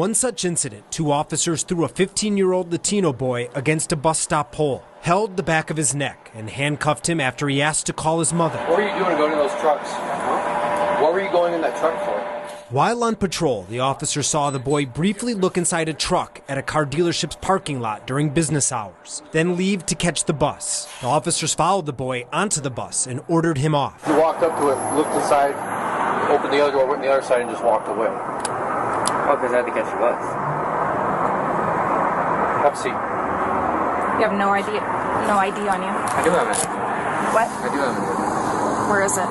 one such incident, two officers threw a 15 year old Latino boy against a bus stop pole, held the back of his neck, and handcuffed him after he asked to call his mother. What were you doing going in those trucks? Huh? What were you going in that truck for? While on patrol, the officer saw the boy briefly look inside a truck at a car dealership's parking lot during business hours, then leave to catch the bus. The officers followed the boy onto the bus and ordered him off. He walked up to it, looked inside, opened the other door, went on the other side, and just walked away. Oh, because I had to catch the bus. Have a seat. You have no idea, no ID on you. I do have it. What? I do have it. Where is it?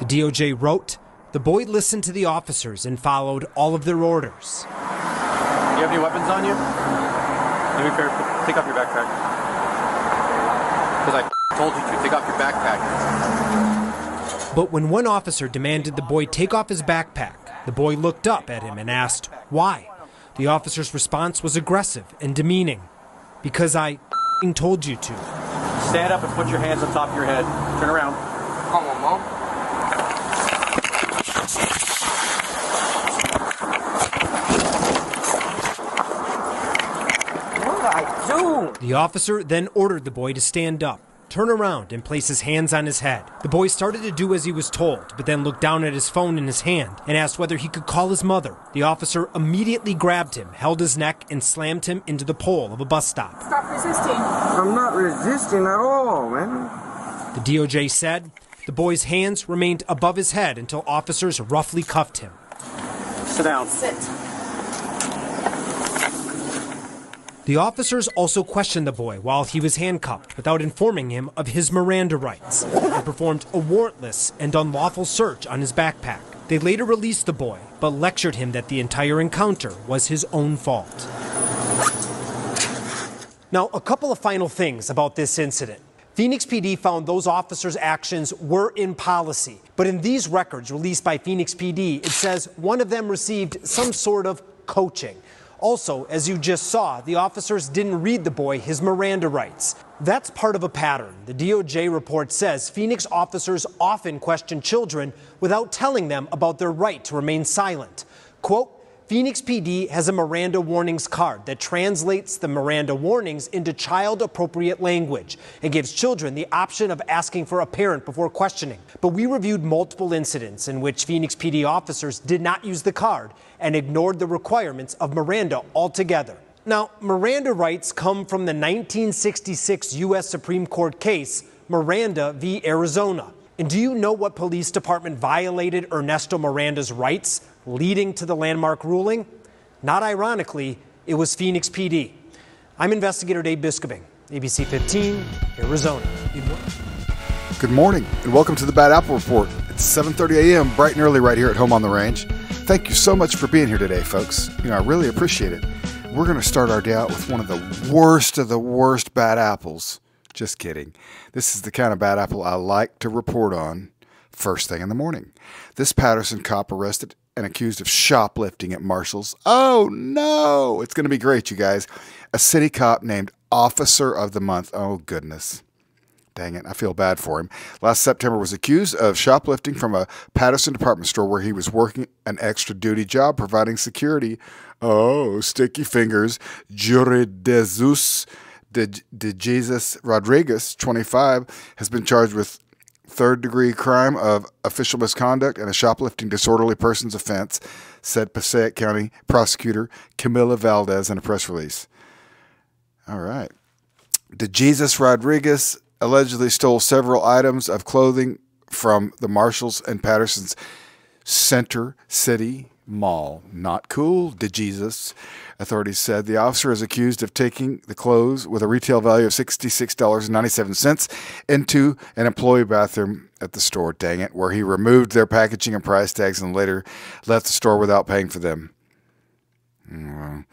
The DOJ wrote, the boy listened to the officers and followed all of their orders. Do you have any weapons on you? Let me fair, take off your backpack. Because I told you to. Take off your backpack. But when one officer demanded the boy take off his backpack, the boy looked up at him and asked, Why? The officer's response was aggressive and demeaning. Because I f***ing told you to. Stand up and put your hands on top of your head. Turn around. Come on, mom. What did I do? The officer then ordered the boy to stand up, turn around, and place his hands on his head. The boy started to do as he was told, but then looked down at his phone in his hand and asked whether he could call his mother. The officer immediately grabbed him, held his neck, and slammed him into the pole of a bus stop. Stop resisting. I'm not resisting at all, man. The DOJ said the boy's hands remained above his head until officers roughly cuffed him. Sit down. Sit. The officers also questioned the boy while he was handcuffed without informing him of his Miranda rights. and performed a warrantless and unlawful search on his backpack. They later released the boy, but lectured him that the entire encounter was his own fault. Now, a couple of final things about this incident. Phoenix PD found those officers' actions were in policy, but in these records released by Phoenix PD, it says one of them received some sort of coaching. Also, as you just saw, the officers didn't read the boy his Miranda rights. That's part of a pattern. The DOJ report says Phoenix officers often question children without telling them about their right to remain silent. Quote, Phoenix PD has a Miranda warnings card that translates the Miranda warnings into child appropriate language and gives children the option of asking for a parent before questioning. But we reviewed multiple incidents in which Phoenix PD officers did not use the card and ignored the requirements of Miranda altogether. Now, Miranda rights come from the 1966 U.S. Supreme Court case, Miranda v. Arizona. And do you know what police department violated Ernesto Miranda's rights, leading to the landmark ruling? Not ironically, it was Phoenix PD. I'm investigator Dave Biscobing, ABC 15, Arizona. Good morning, and welcome to the Bad Apple Report. It's 7:30 a.m., bright and early, right here at home on the range. Thank you so much for being here today, folks. You know, I really appreciate it. We're going to start our day out with one of the worst of the worst bad apples. Just kidding. This is the kind of bad apple I like to report on first thing in the morning. This Paterson cop arrested and accused of shoplifting at Marshall's. Oh no! It's going to be great, you guys. A city cop named Officer of the Month. Oh goodness. Dang it, I feel bad for him. Last September was accused of shoplifting from a Paterson department store where he was working an extra duty job providing security. Oh, sticky fingers. Jury de Jesus de, de Jesus Rodriguez, 25, has been charged with third degree crime of official misconduct and a shoplifting disorderly persons offense, said Passaic County prosecutor Camila Valdes in a press release. All right. De Jesus Rodriguez allegedly stole several items of clothing from the Marshalls and Paterson's Center City Mall. Not cool, De Jesus. Authorities said the officer is accused of taking the clothes with a retail value of $66.97 into an employee bathroom at the store, dang it, where he removed their packaging and price tags and later left the store without paying for them. Hmm, well,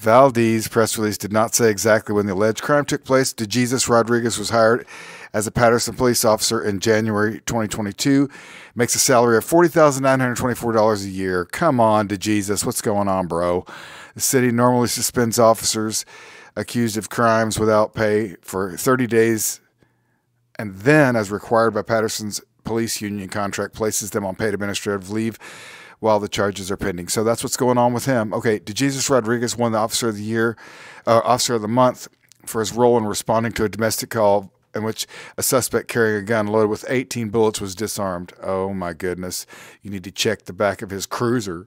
Valdes press release did not say exactly when the alleged crime took place. DeJesus Rodriguez was hired as a Paterson police officer in January 2022. Makes a salary of $40,924 a year. Come on, DeJesus. What's going on, bro? The city normally suspends officers accused of crimes without pay for 30 days and then, as required by Paterson's police union contract, places them on paid administrative leave while the charges are pending. So that's what's going on with him. Okay, DeJesus Rodriguez won the Officer of the Year, uh, Officer of the Month for his role in responding to a domestic call in which a suspect carrying a gun loaded with 18 bullets was disarmed. Oh my goodness. You need to check the back of his cruiser,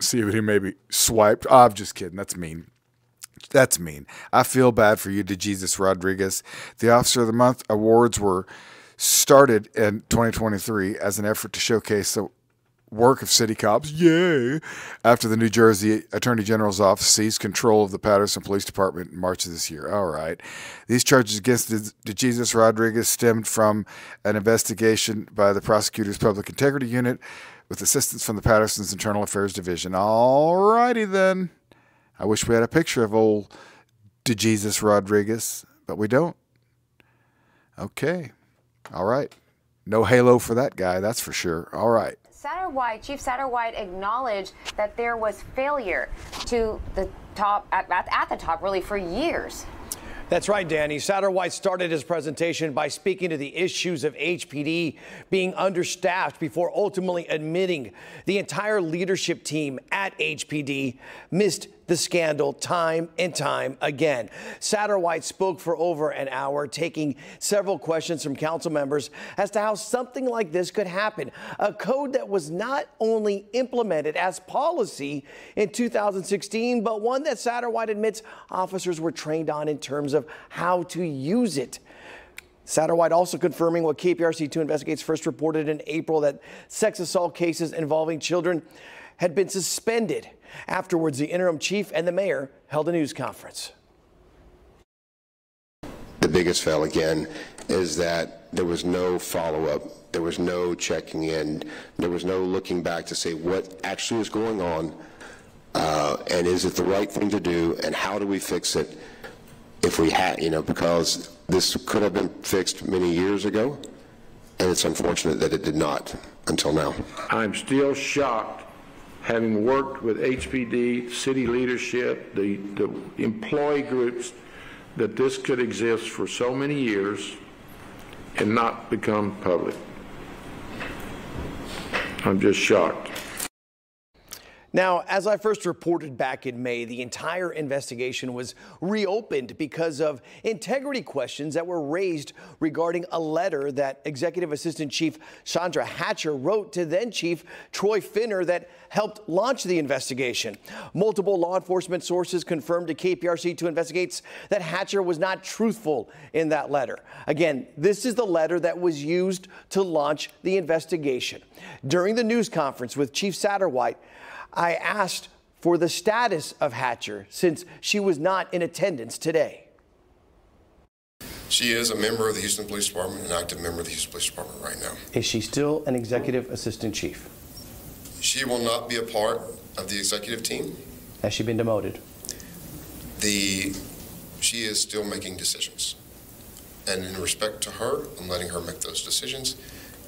see if he maybe swiped. Oh, I'm just kidding. That's mean. That's mean. I feel bad for you, DeJesus Rodriguez. The Officer of the Month awards were started in 2023 as an effort to showcase the work of city cops. Yay! After the New Jersey Attorney General's office seized control of the Paterson Police Department in March of this year. All right. These charges against DeJesus Rodriguez stemmed from an investigation by the prosecutor's public integrity unit with assistance from the Paterson's Internal Affairs Division. All righty then. I wish we had a picture of old DeJesus Rodriguez, but we don't. Okay. All right. No halo for that guy, that's for sure. All right. Satterwhite, Chief Satterwhite acknowledged that there was failure to the top, at, at the top, really, for years. That's right, Danny. Satterwhite started his presentation by speaking to the issues of HPD being understaffed before ultimately admitting the entire leadership team at HPD missed the scandal time and time again. Satterwhite spoke for over an hour, taking several questions from council members as to how something like this could happen. A code that was not only implemented as policy in 2016, but one that Satterwhite admits officers were trained on in terms of how to use it. Satterwhite also confirming what KPRC2 Investigates first reported in April that sex assault cases involving children had been suspended. Afterwards, the interim chief and the mayor held a news conference. The biggest fail again is that there was no follow up, there was no checking in, there was no looking back to say what actually is going on uh, and is it the right thing to do and how do we fix it if we had, you know, because this could have been fixed many years ago and it's unfortunate that it did not until now. I'm still shocked having worked with HPD, city leadership, the, the employee groups, that this could exist for so many years and not become public. I'm just shocked. Now, as I first reported back in May, the entire investigation was reopened because of integrity questions that were raised regarding a letter that Executive Assistant Chief Chandra Hatcher wrote to then Chief Troy Finner that helped launch the investigation. Multiple law enforcement sources confirmed to KPRC2 Investigates that Hatcher was not truthful in that letter. Again, this is the letter that was used to launch the investigation. During the news conference with Chief Satterwhite, I asked for the status of Hatcher since she was not in attendance today. She is a member of the Houston Police Department, an active member of the Houston Police Department right now. Is she still an executive assistant chief? She will not be a part of the executive team. Has she been demoted? The she is still making decisions. And in respect to her, I'm letting her make those decisions,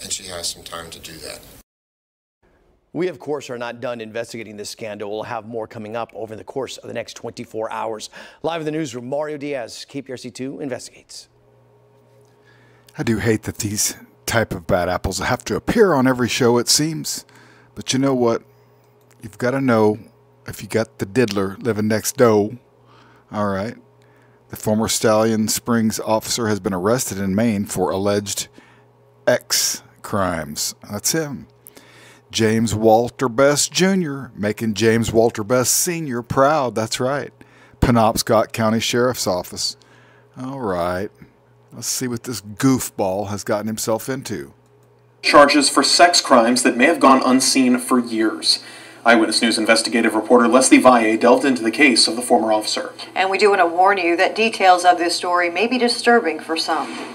and she has some time to do that. We, of course, are not done investigating this scandal. We'll have more coming up over the course of the next 24 hours. Live in the newsroom, Mario Diaz, KPRC2 investigates. I do hate that these type of bad apples have to appear on every show, it seems. But you know what? You've got to know if you got the diddler living next door. All right. The former Stallion Springs officer has been arrested in Maine for alleged X crimes. That's him. James Walter Best Jr., making James Walter Best Sr. proud. That's right. Penobscot County Sheriff's Office. All right. Let's see what this goofball has gotten himself into. Charges for sex crimes that may have gone unseen for years. Eyewitness News investigative reporter Leslie Valle delved into the case of the former officer. And we do want to warn you that details of this story may be disturbing for some.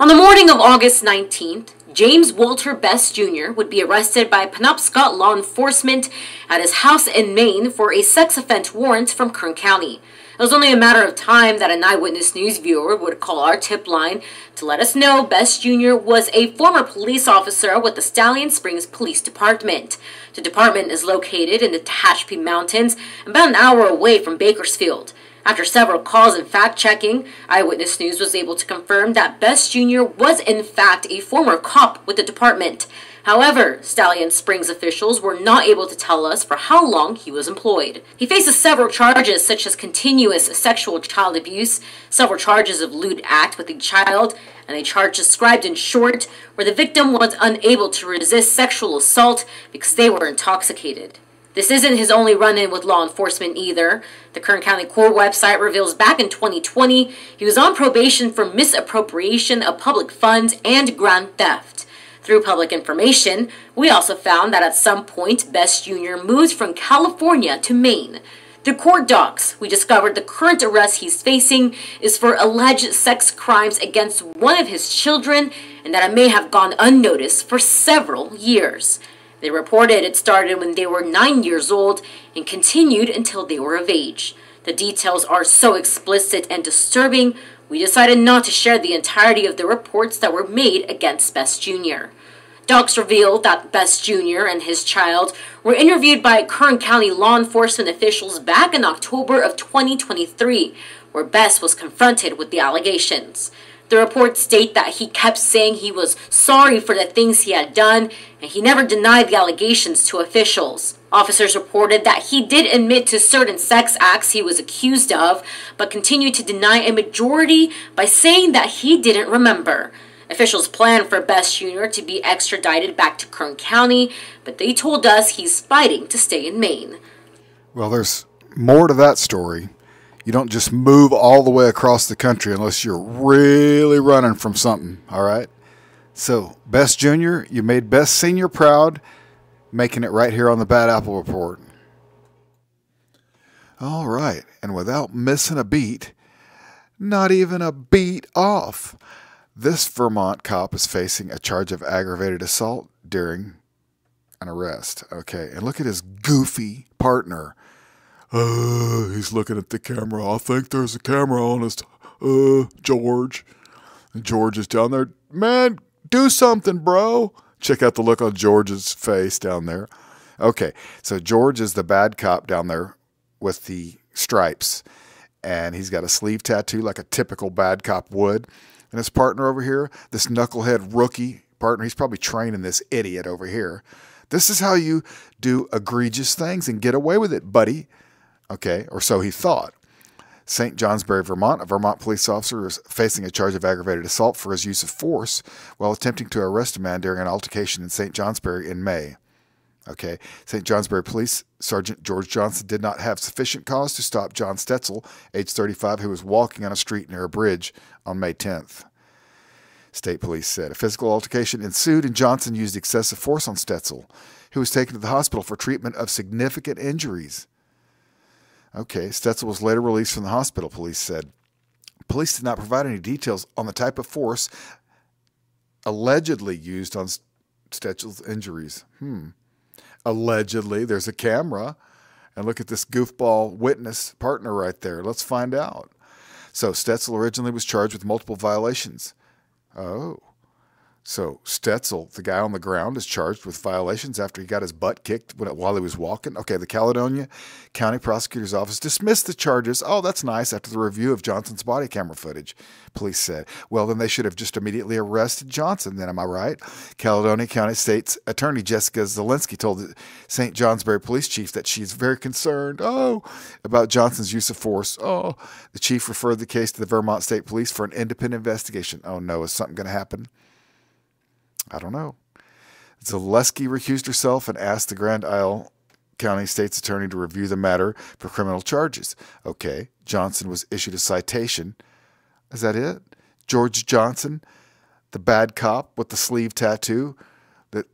On the morning of August 19th, James Walter Best Jr. would be arrested by Penobscot law enforcement at his house in Maine for a sex offense warrant from Kern County. It was only a matter of time that an eyewitness news viewer would call our tip line to let us know Best Jr. was a former police officer with the Stallion Springs Police Department. The department is located in the Tehachapi Mountains, about an hour away from Bakersfield. After several calls and fact checking, Eyewitness News was able to confirm that Best Jr. was in fact a former cop with the department. However, Stallion Springs officials were not able to tell us for how long he was employed. He faces several charges such as continuous sexual child abuse, several charges of lewd act with a child, and a charge described in short where the victim was unable to resist sexual assault because they were intoxicated. This isn't his only run in with law enforcement either. The Kern County Court website reveals back in 2020 he was on probation for misappropriation of public funds and grand theft. Through public information, we also found that at some point Best Jr. moved from California to Maine. Through court docs, we discovered the current arrest he's facing is for alleged sex crimes against one of his children and that it may have gone unnoticed for several years. They reported it started when they were nine years old and continued until they were of age. The details are so explicit and disturbing, we decided not to share the entirety of the reports that were made against Best Jr. Docs revealed that Best Jr. and his child were interviewed by Kern County law enforcement officials back in October of 2023, where Best was confronted with the allegations. The reports state that he kept saying he was sorry for the things he had done, and he never denied the allegations to officials. Officers reported that he did admit to certain sex acts he was accused of, but continued to deny a majority by saying that he didn't remember. Officials plan for Best Jr. to be extradited back to Kern County, but they told us he's fighting to stay in Maine. Well, there's more to that story. You don't just move all the way across the country unless you're really running from something, all right? So, Best Junior, you made Best Senior proud, making it right here on the Bad Apple Report. All right, and without missing a beat, not even a beat off, this Vermont cop is facing a charge of aggravated assault during an arrest. Okay, and look at his goofy partner. Uh, he's looking at the camera. I think there's a camera on us. Uh, George. And George is down there. Man, do something, bro. Check out the look on George's face down there. Okay, so George is the bad cop down there with the stripes. And he's got a sleeve tattoo like a typical bad cop would. And his partner over here, this knucklehead rookie partner, he's probably training this idiot over here. This is how you do egregious things and get away with it, buddy. Okay, or so he thought. St. Johnsbury, Vermont, a Vermont police officer is facing a charge of aggravated assault for his use of force while attempting to arrest a man during an altercation in St. Johnsbury in May. Okay, St. Johnsbury Police Sergeant George Johnson did not have sufficient cause to stop John Stetzel, age 35, who was walking on a street near a bridge on May 10th. State police said a physical altercation ensued and Johnson used excessive force on Stetzel, who was taken to the hospital for treatment of significant injuries. Okay, Stetzel was later released from the hospital, police said. Police did not provide any details on the type of force allegedly used on Stetzel's injuries. Hmm. Allegedly, there's a camera. And look at this goofball witness partner right there. Let's find out. So, Stetzel originally was charged with multiple violations. Oh. So Stetzel, the guy on the ground, is charged with violations after he got his butt kicked while he was walking. Okay, the Caledonia County Prosecutor's Office dismissed the charges. Oh, that's nice after the review of Johnson's body camera footage, police said. Well, then they should have just immediately arrested Johnson, then, am I right? Caledonia County State's Attorney Jessica Zaleski told the St. Johnsbury Police Chief that she's very concerned, oh, about Johnson's use of force. Oh, the chief referred the case to the Vermont State Police for an independent investigation. Oh, no, is something going to happen? I don't know. Zaleski recused herself and asked the Grand Isle County State's Attorney to review the matter for criminal charges. Okay, Johnson was issued a citation. Is that it? George Johnson, the bad cop with the sleeve tattoo that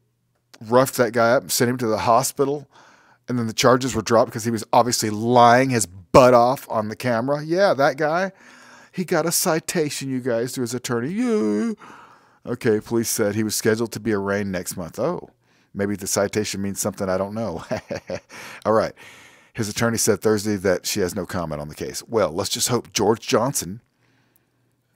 roughed that guy up and sent him to the hospital, and then the charges were dropped because he was obviously lying his butt off on the camera. Yeah, that guy. He got a citation, you guys, to his attorney. Yeah. Okay, police said he was scheduled to be arraigned next month. Oh, maybe the citation means something I don't know. All right. His attorney said Thursday that she has no comment on the case. Well, let's just hope George Johnson,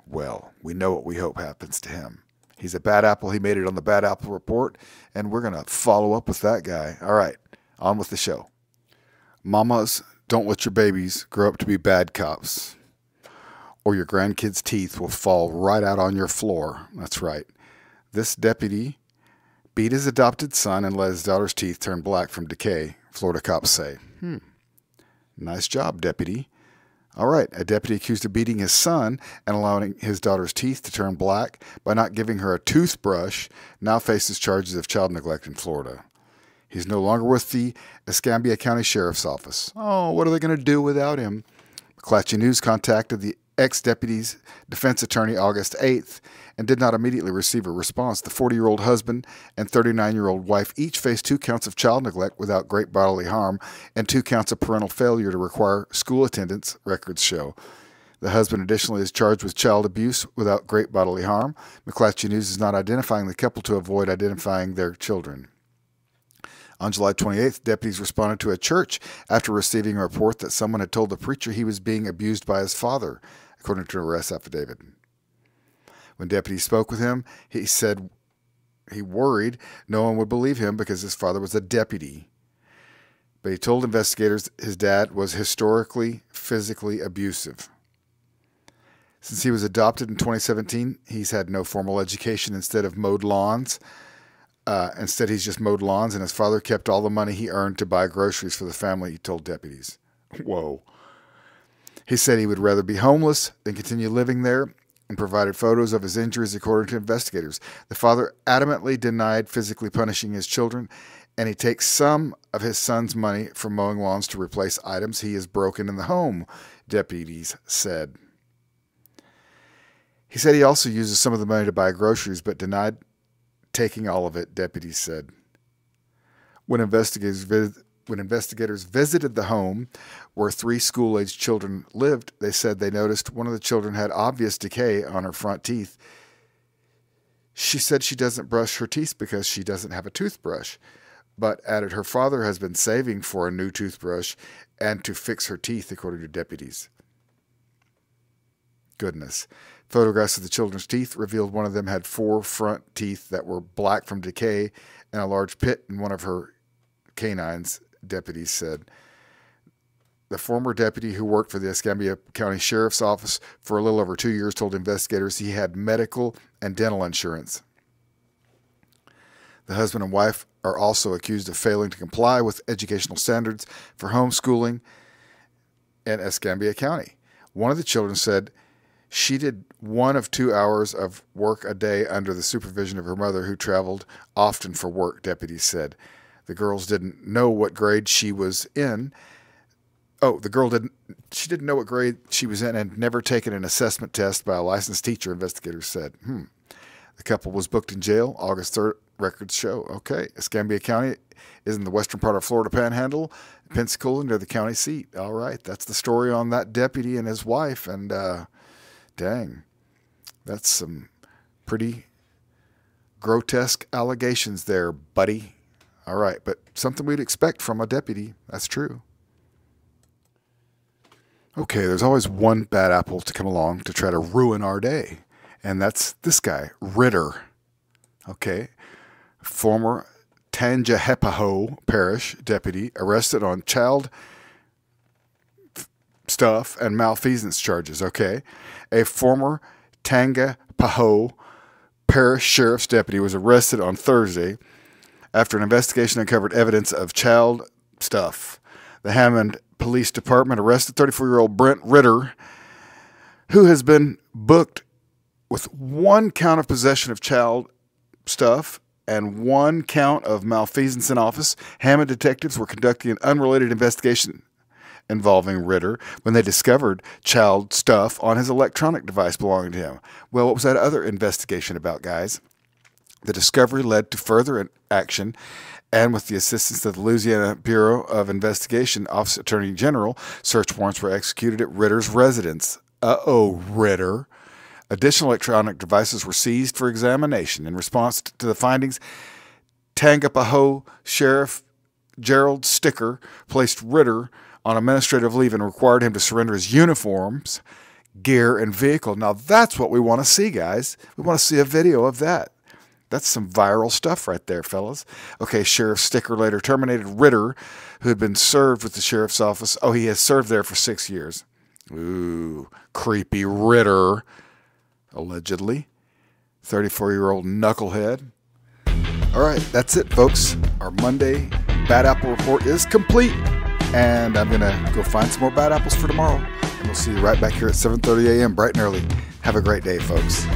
well, we know what we hope happens to him. He's a bad apple. He made it on the Bad Apple Report, and we're going to follow up with that guy. All right, on with the show. Mama's don't let your babies grow up to be bad cops, or your grandkids' teeth will fall right out on your floor. That's right. This deputy beat his adopted son and let his daughter's teeth turn black from decay, Florida cops say. Hmm. Nice job, deputy. All right, a deputy accused of beating his son and allowing his daughter's teeth to turn black by not giving her a toothbrush now faces charges of child neglect in Florida. He's no longer with the Escambia County Sheriff's Office. Oh, what are they going to do without him? McClatchy News contacted the ex deputy's defense attorney August 8th and did not immediately receive a response. The 40 year old husband and 39 year old wife each face two counts of child neglect without great bodily harm and two counts of parental failure to require school attendance, records show. The husband additionally is charged with child abuse without great bodily harm. McClatchy News is not identifying the couple to avoid identifying their children. On July 28th, deputies responded to a church after receiving a report that someone had told the preacher he was being abused by his father, according to arrest affidavit. When deputies spoke with him, he said he worried no one would believe him because his father was a deputy. But he told investigators his dad was historically physically abusive. Since he was adopted in 2017, he's had no formal education instead of mowed lawns. Uh, instead, he's just mowed lawns, and his father kept all the money he earned to buy groceries for the family, he told deputies. Whoa. He said he would rather be homeless than continue living there and provided photos of his injuries, according to investigators. The father adamantly denied physically punishing his children, and he takes some of his son's money for mowing lawns to replace items he has broken in the home, deputies said. He said he also uses some of the money to buy groceries, but denied taking all of it, deputies said. When investigators, when investigators visited the home where three school aged children lived, they said they noticed one of the children had obvious decay on her front teeth. She said she doesn't brush her teeth because she doesn't have a toothbrush, but added her father has been saving for a new toothbrush and to fix her teeth, according to deputies. Goodness. Photographs of the children's teeth revealed one of them had four front teeth that were black from decay and a large pit in one of her canines, deputies said. The former deputy who worked for the Escambia County Sheriff's Office for a little over two years told investigators he had medical and dental insurance. The husband and wife are also accused of failing to comply with educational standards for homeschooling in Escambia County. One of the children said she did one of two hours of work a day under the supervision of her mother, who traveled often for work, deputies said. The girls didn't know what grade she was in. Oh, the girl didn't, she didn't know what grade she was in and never taken an assessment test by a licensed teacher, investigators said. Hmm. The couple was booked in jail August 3rd, records show. Okay. Escambia County is in the western part of Florida Panhandle, Pensacola, near the county seat. All right. That's the story on that deputy and his wife. And, uh, Dang. That's some pretty grotesque allegations there, buddy. All right, but something we'd expect from a deputy. That's true. Okay, there's always one bad apple to come along to try to ruin our day, and that's this guy, Ritter. Okay, former Tangipahoa Parish deputy arrested on child stuff and malfeasance charges, okay? A former Tangipahoa Parish Sheriff's deputy was arrested on Thursday after an investigation uncovered evidence of child stuff. The Hammond Police Department arrested 34 year old Brent Ritter, who has been booked with one count of possession of child stuff and one count of malfeasance in office. Hammond detectives were conducting an unrelated investigation involving Ritter when they discovered child stuff on his electronic device belonging to him. Well, what was that other investigation about, guys? The discovery led to further action, and with the assistance of the Louisiana Bureau of Investigation, Office Attorney General, search warrants were executed at Ritter's residence. Uh oh, Ritter. Additional electronic devices were seized for examination. In response to the findings, Tangipahoa Sheriff Gerald Sticker placed Ritter on administrative leave and required him to surrender his uniforms, gear, and vehicle. Now, that's what we want to see, guys. We want to see a video of that. That's some viral stuff right there, fellas. Okay, Sheriff Sticker later terminated Ritter, who had been served with the sheriff's office. Oh, he has served there for six years. Ooh, creepy Ritter, allegedly. 34 year old knucklehead. All right, that's it, folks. Our Monday Bad Apple report is complete, and I'm gonna go find some more bad apples for tomorrow. And we'll see you right back here at 7:30 a.m. bright and early. Have a great day, folks.